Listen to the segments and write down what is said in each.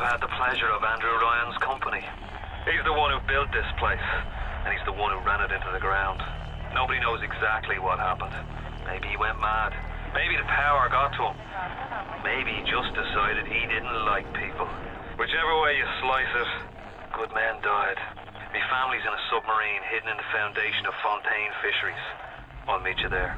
You've had the pleasure of Andrew Ryan's company. He's the one who built this place, and he's the one who ran it into the ground. Nobody knows exactly what happened. Maybe he went mad. Maybe the power got to him. Maybe he just decided he didn't like people. Whichever way you slice it, good men died. My family's in a submarine hidden in the foundation of Fontaine Fisheries. I'll meet you there.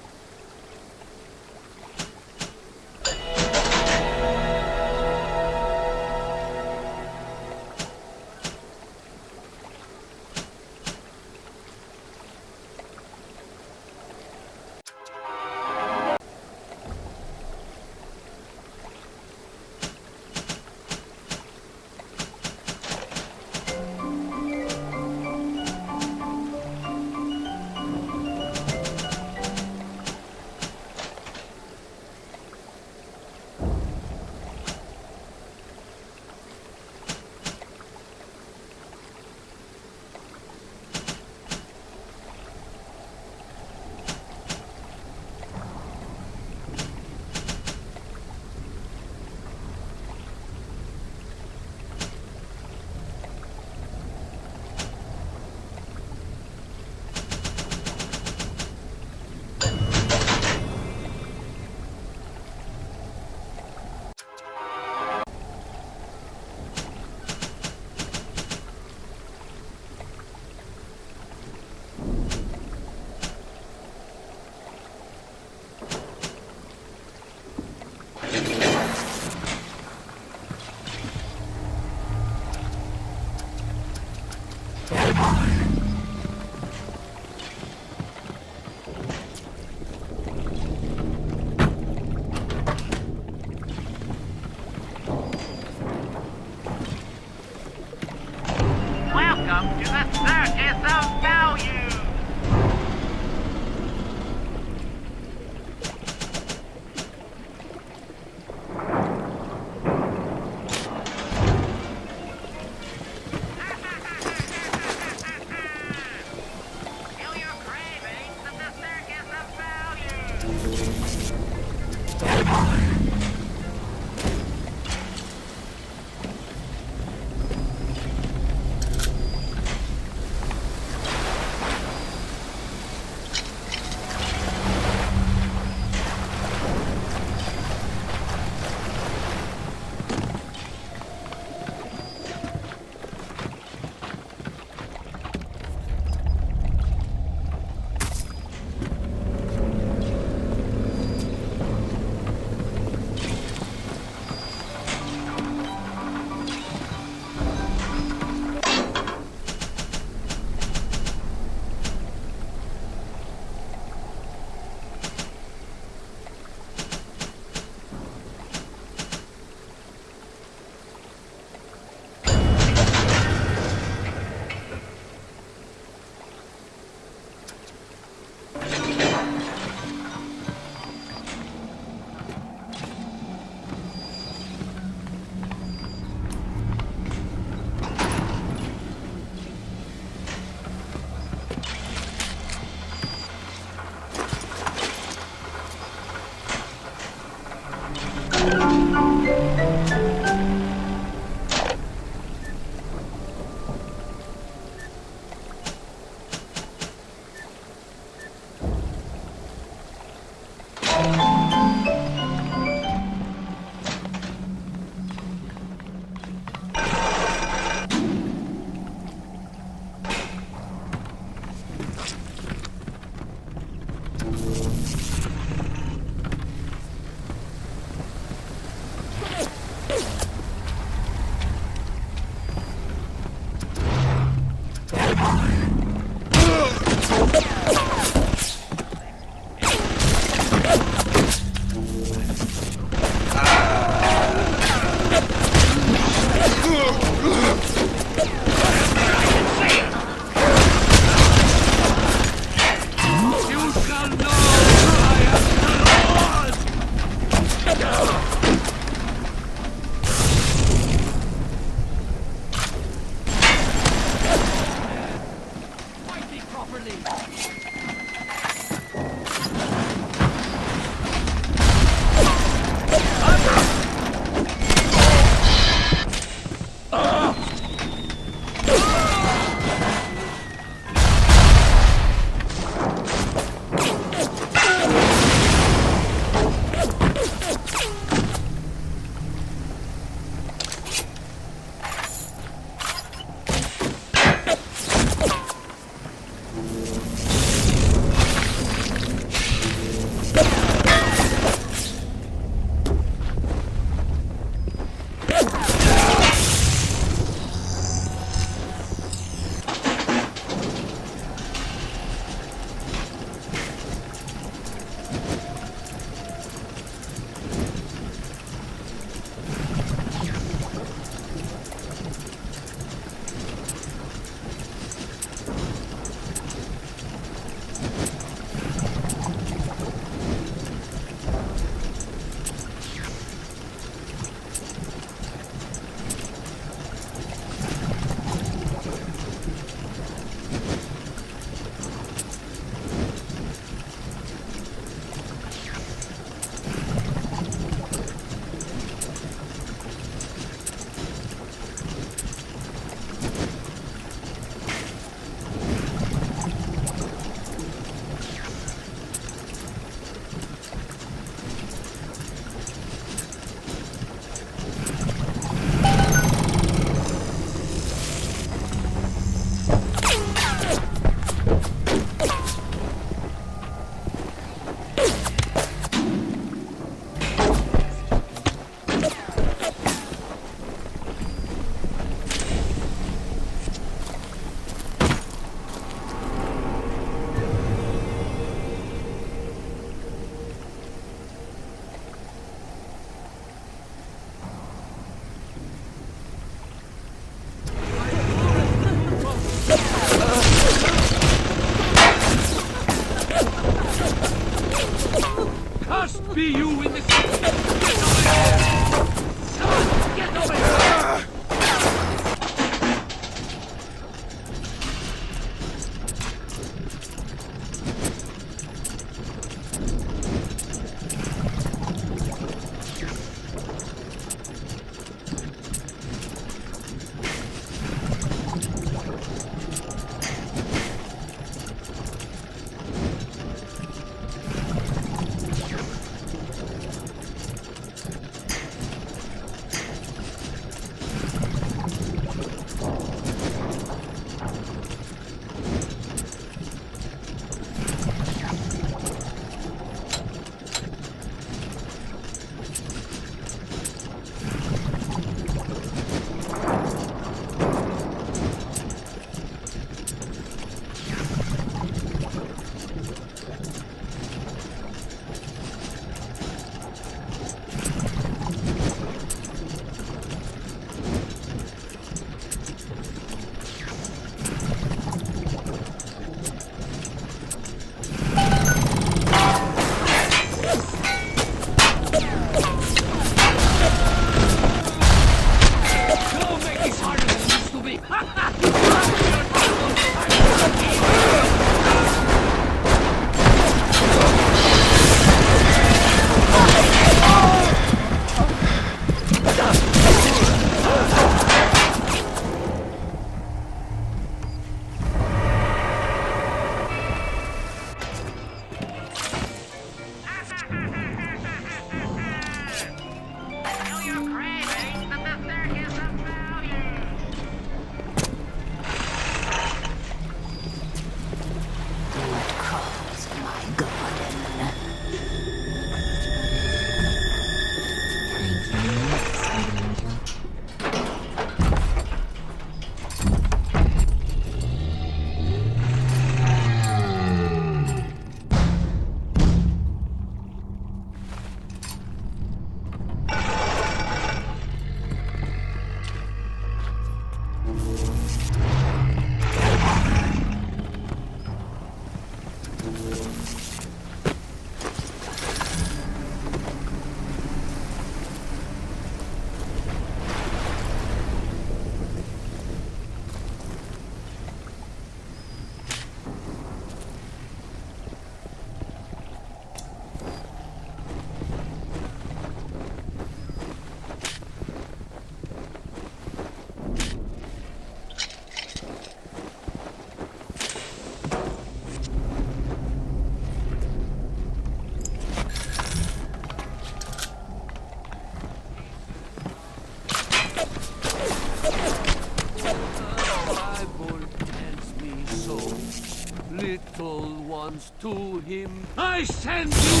little ones to him. I send you...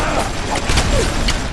Ah!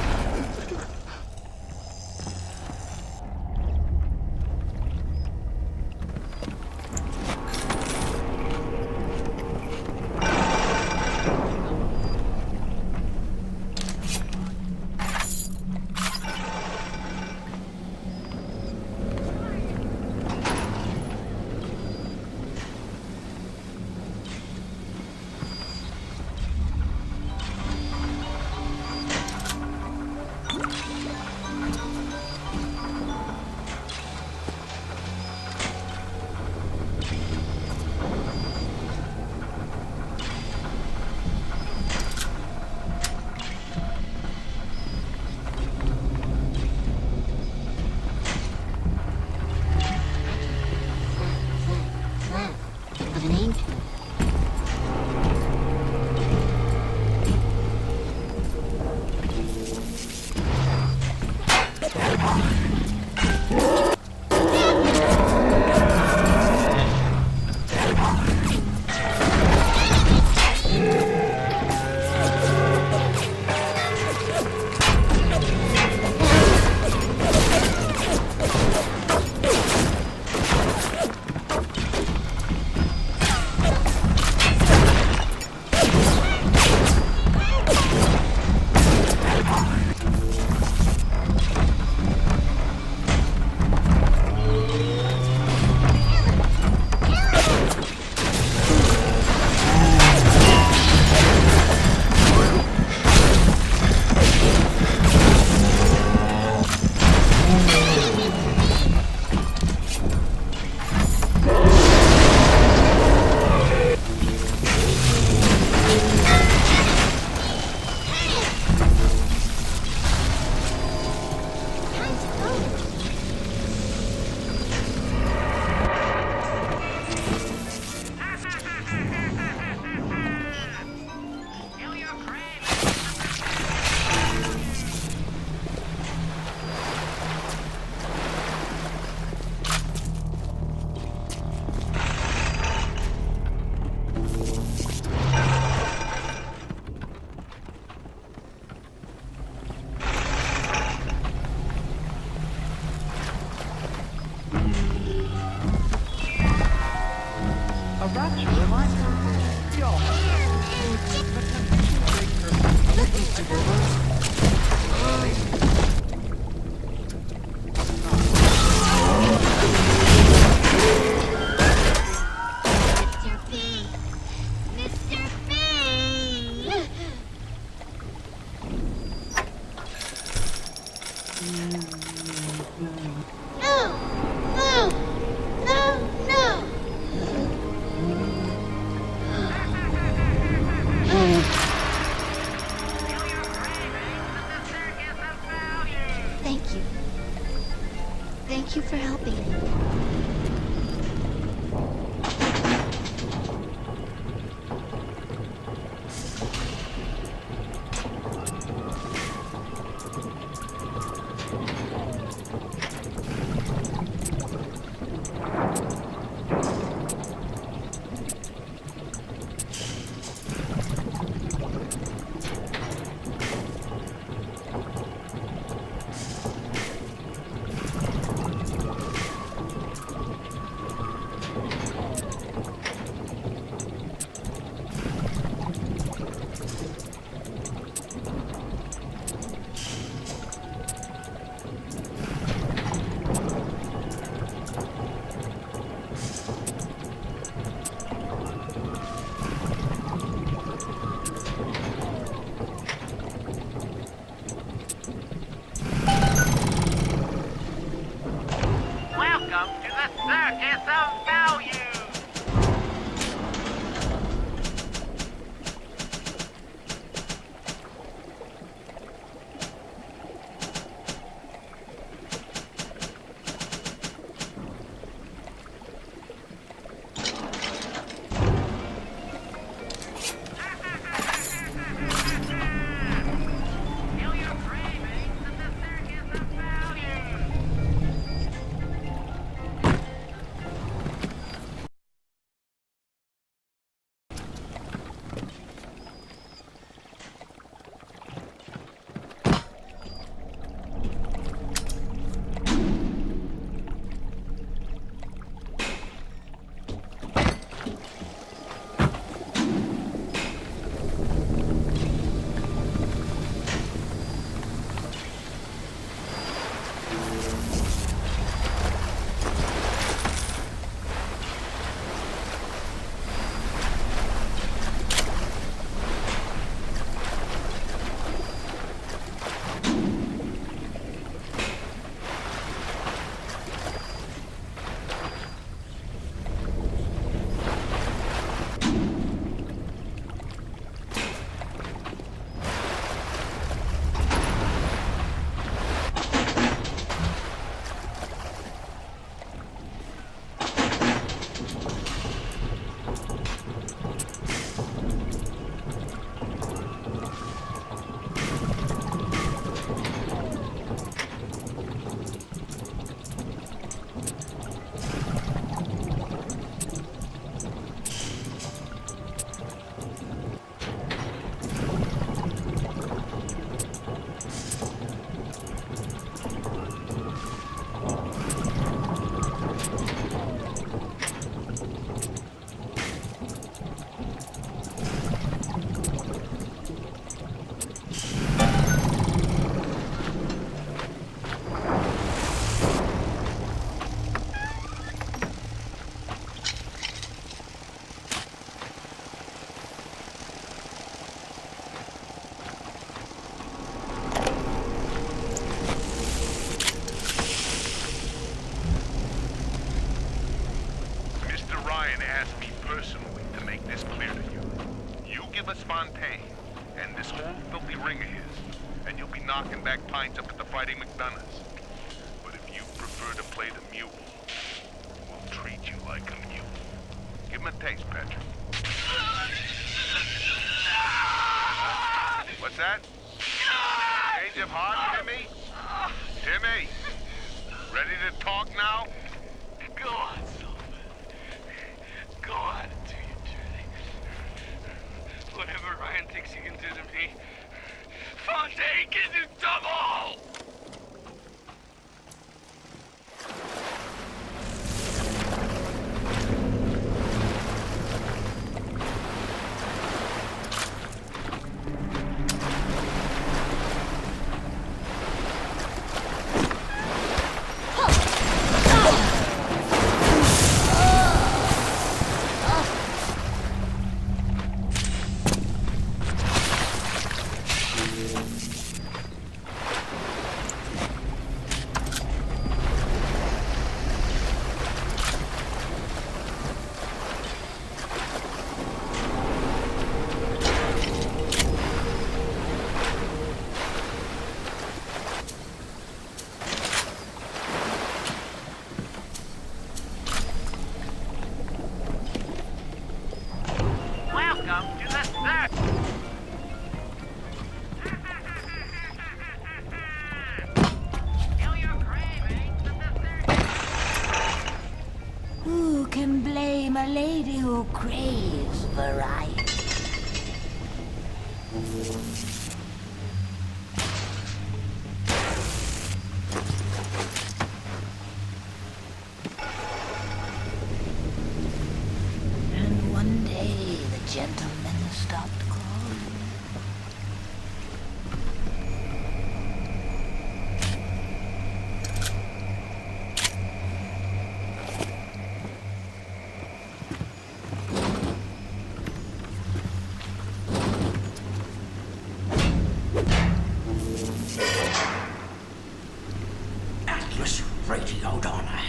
No!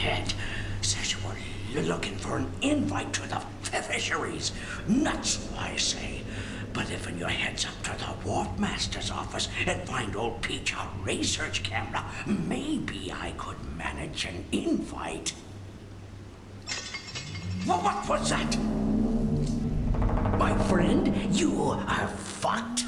Radioed. Says you were looking for an invite to the fisheries. Nuts, I say. But if in your heads up to the Wharf Master's office and find old Peach a research camera, maybe I could manage an invite. Well, what was that? My friend, you are fucked.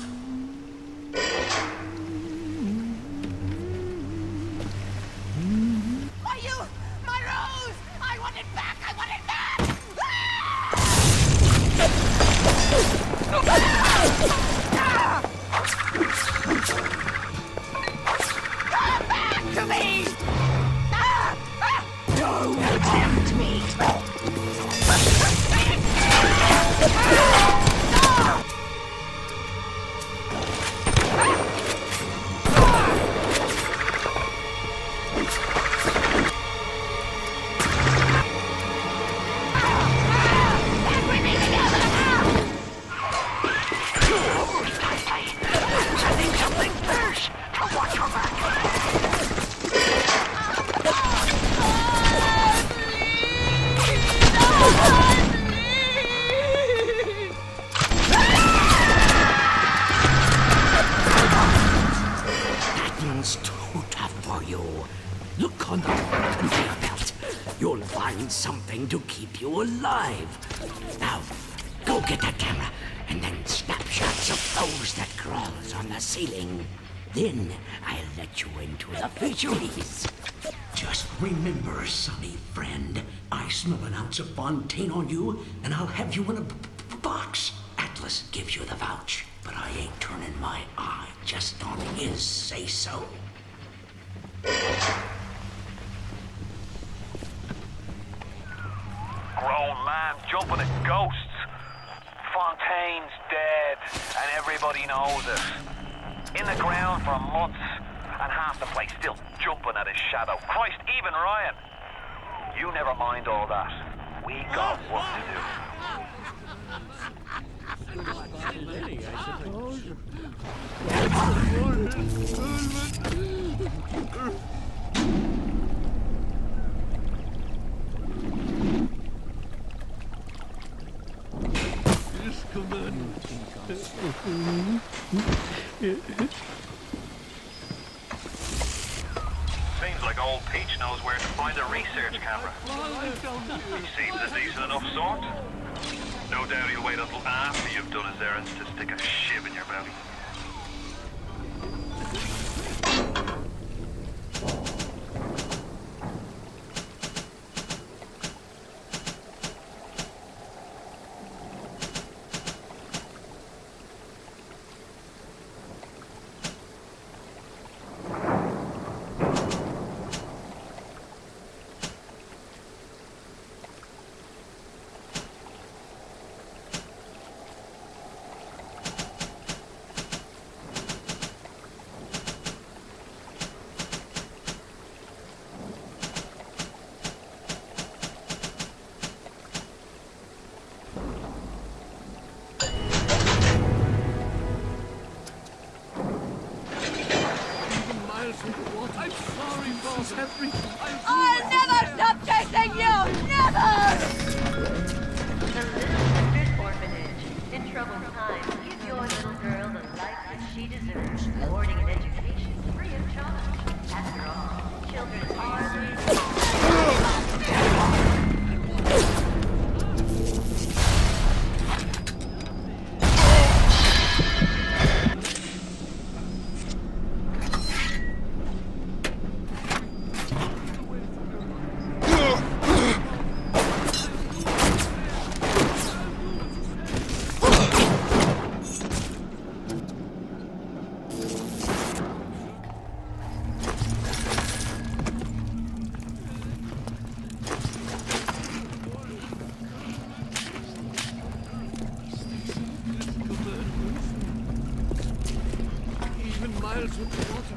One's too tough for you. Look on the conveyor belt. You'll find something to keep you alive. Now, go get that camera and then snapshots of those that crawls on the ceiling. Then I'll let you into the fisheries. Just remember, sonny friend, I smell an ounce of Fontaine on you, and I'll have you in a box. Atlas gives you the vouch, but I ain't turning my eye just on his say-so. Grown man jumping at ghosts. Fontaine's dead, and everybody knows it. In the ground for months, and half the place still jumping at his shadow. Christ, even Ryan. You never mind all that. We got work to do. Seems like old Peach knows where to find a research camera. He seems a decent enough sort. No doubt he'll wait until after you've done his errands to stick a shiv in your belly. Hells und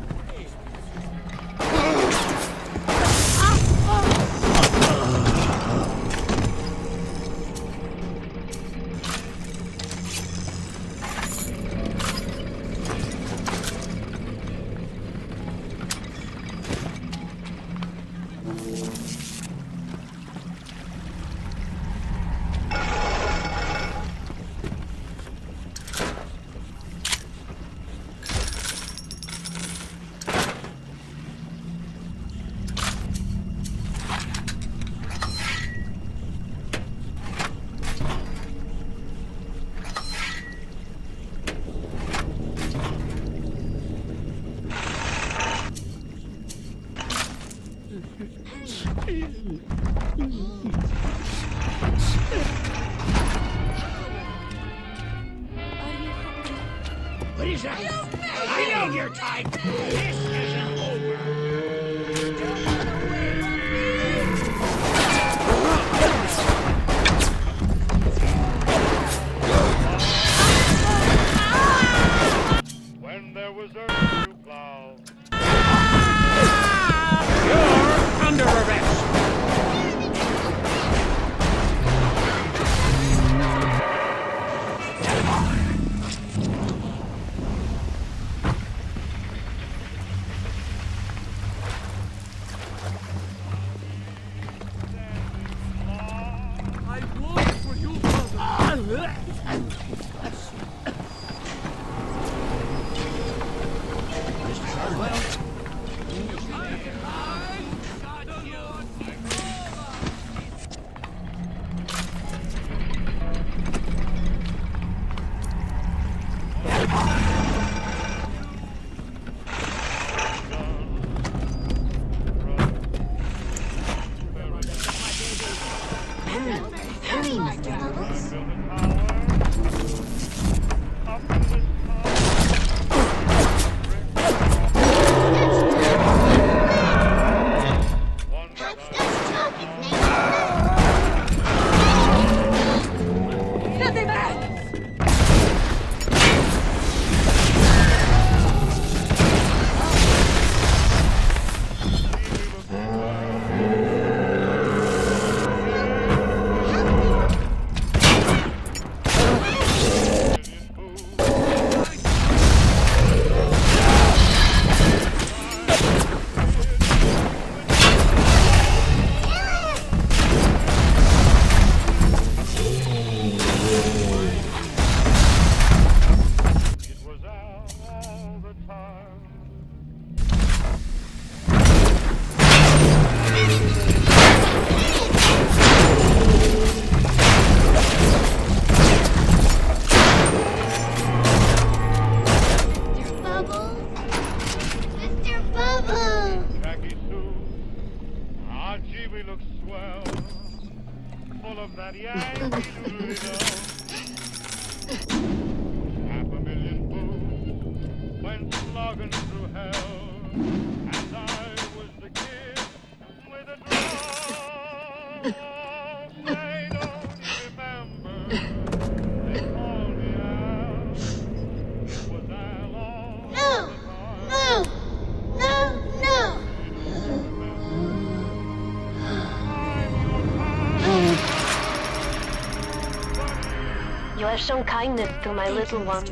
kindness to my little one.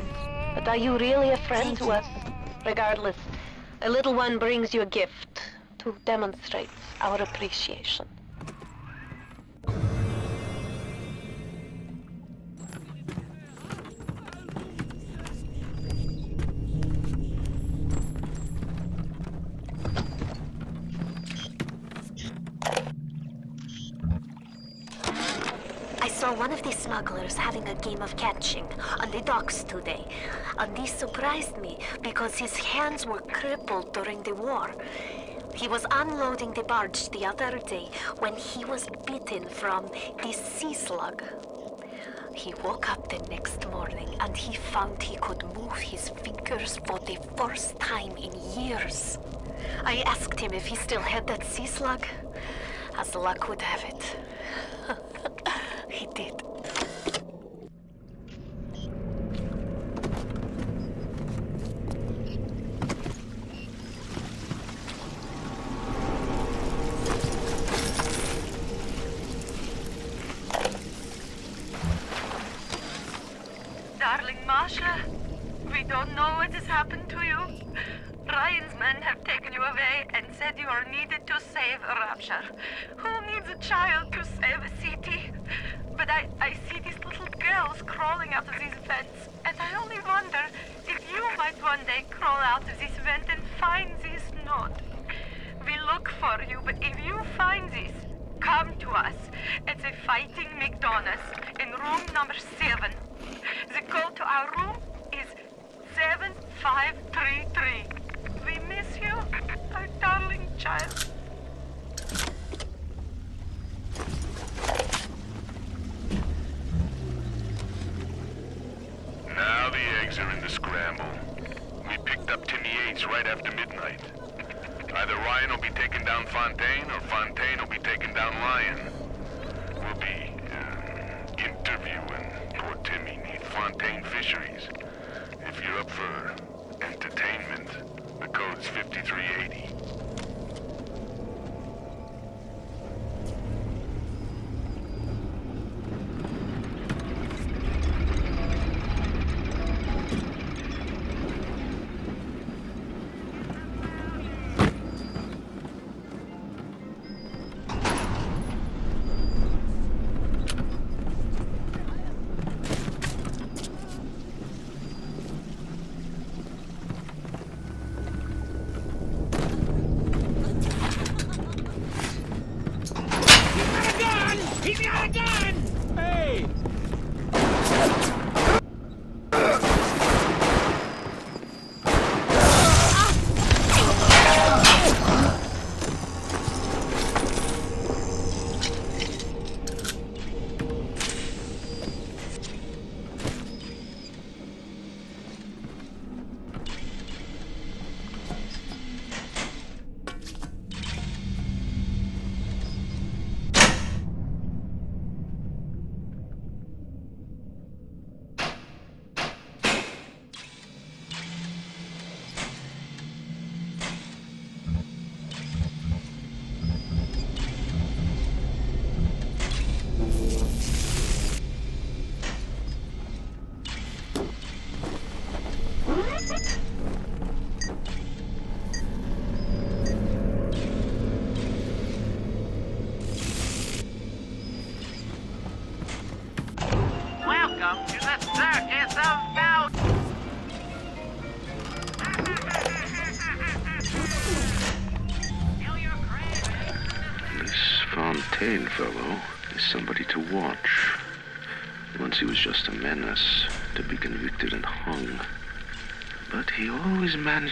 But are you really a friend to us? Regardless, a little one brings you a gift to demonstrate our appreciation. smugglers having a game of catching on the docks today. And this surprised me because his hands were crippled during the war. He was unloading the barge the other day when he was bitten from this sea slug. He woke up the next morning and he found he could move his fingers for the first time in years. I asked him if he still had that sea slug. As luck would have it, he did. Lion.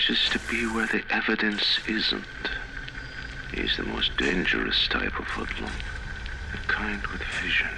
wishes to be where the evidence isn't. He's the most dangerous type of hoodlum. The kind with vision.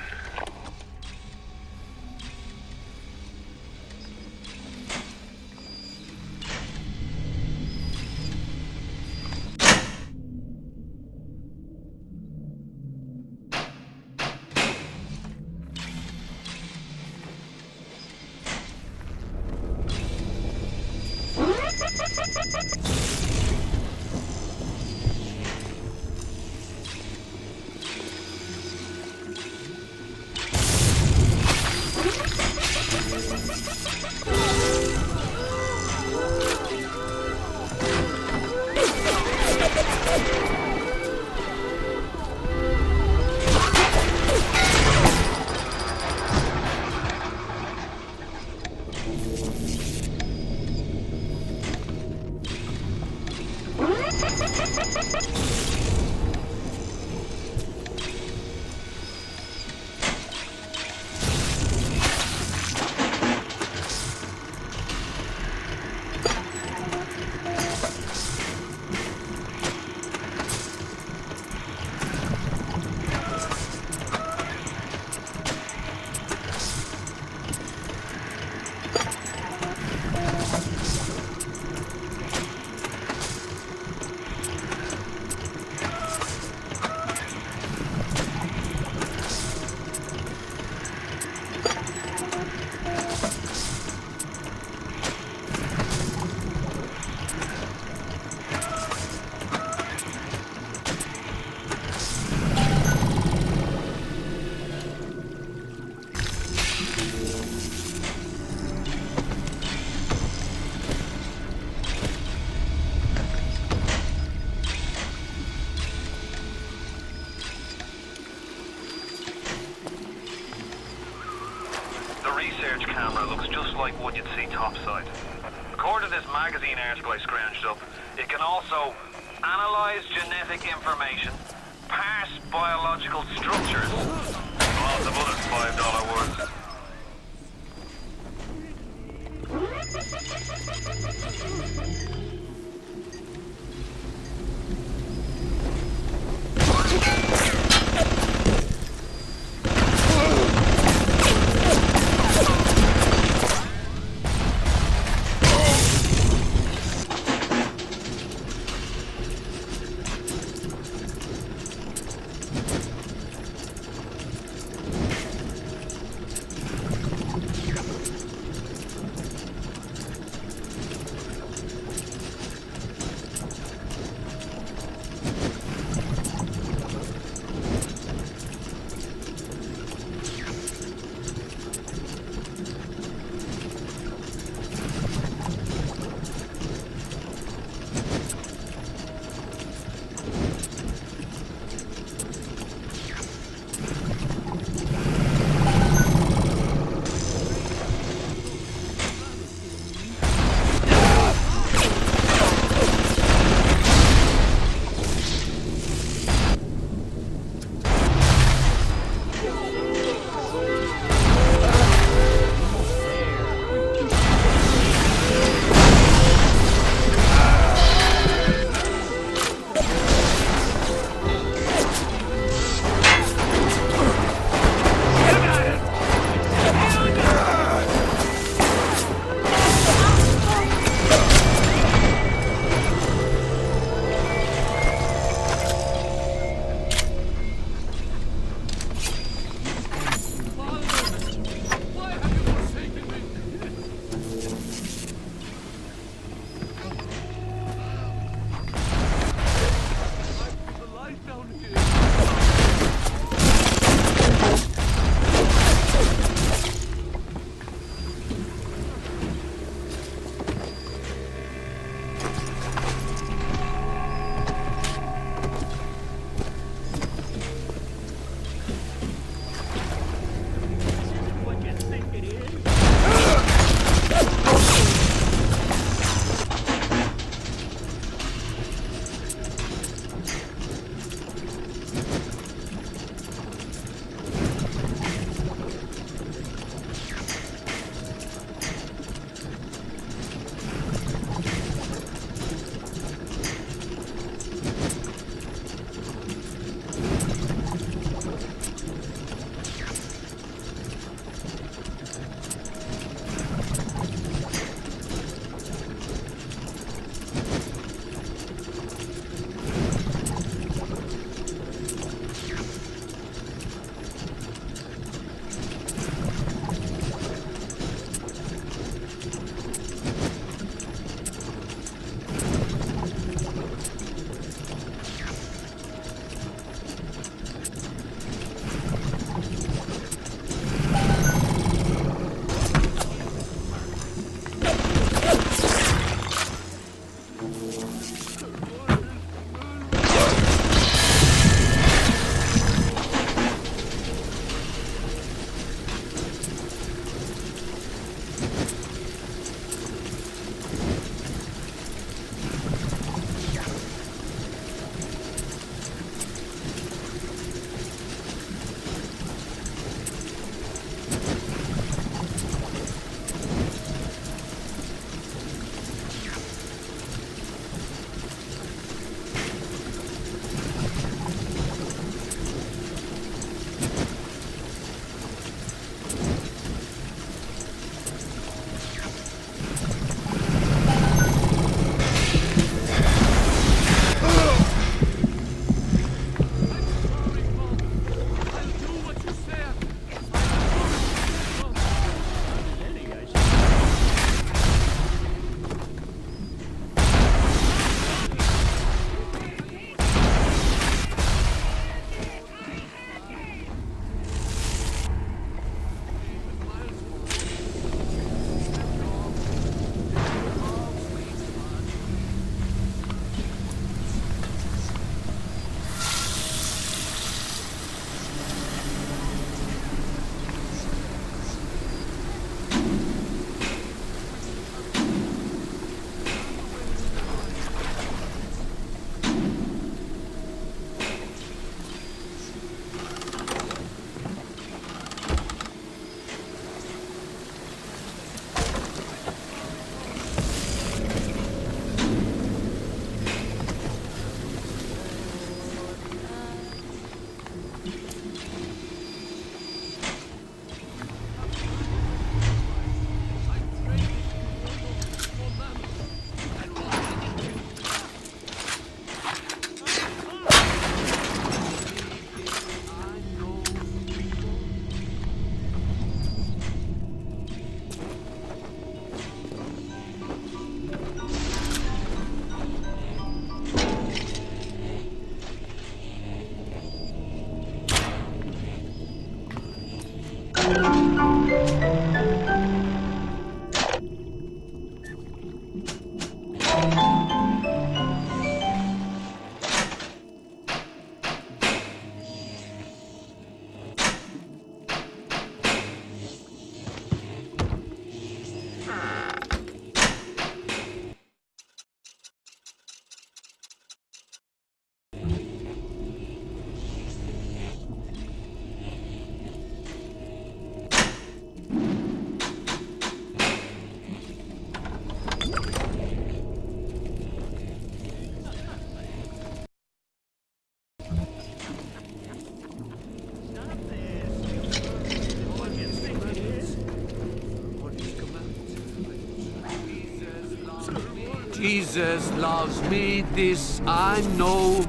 Jesus loves me, this I know,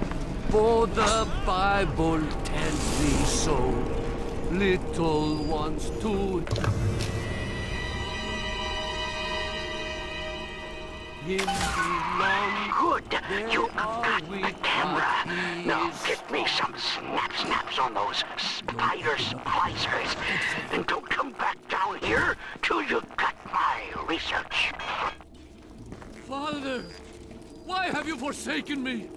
for the Bible tells me so. Little ones too. Him belong. Good. you have got the camera. Now get me some snap snaps on those spider splicers. And don't come back down here till you've got my research. Father, why have you forsaken me?